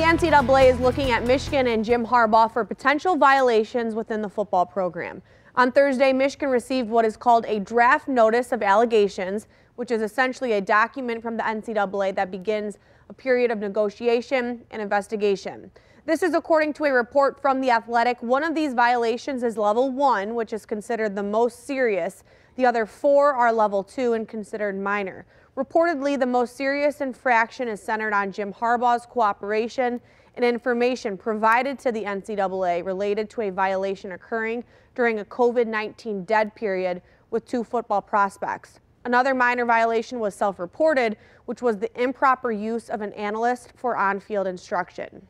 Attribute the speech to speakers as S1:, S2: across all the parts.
S1: The NCAA is looking at Michigan and Jim Harbaugh for potential violations within the football program. On Thursday, Michigan received what is called a draft notice of allegations, which is essentially a document from the NCAA that begins a period of negotiation and investigation. This is according to a report from The Athletic. One of these violations is level one, which is considered the most serious. The other four are level two and considered minor. Reportedly, the most serious infraction is centered on Jim Harbaugh's cooperation and information provided to the NCAA related to a violation occurring during a COVID 19 dead period with two football prospects. Another minor violation was self reported, which was the improper use of an analyst for on field instruction.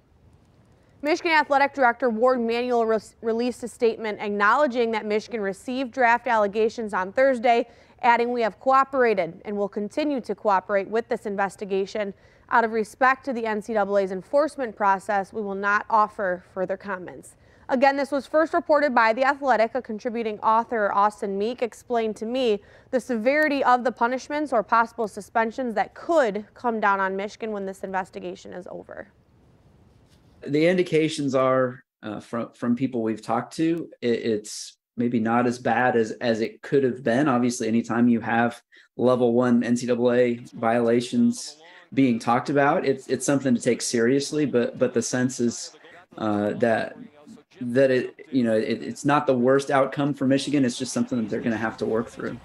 S1: Michigan Athletic Director Warde Manuel re released a statement acknowledging that Michigan received draft allegations on Thursday adding we have cooperated and will continue to cooperate with this investigation. Out of respect to the NCAA's enforcement process, we will not offer further comments. Again, this was first reported by The Athletic. A contributing author, Austin Meek, explained to me the severity of the punishments or possible suspensions that could come down on Michigan when this investigation is over.
S2: The indications are uh, from from people we've talked to, it, it's maybe not as bad as as it could have been. Obviously, anytime you have level one NCAA violations being talked about, it's it's something to take seriously. But but the sense is uh, that that it you know it, it's not the worst outcome for Michigan. It's just something that they're going to have to work through.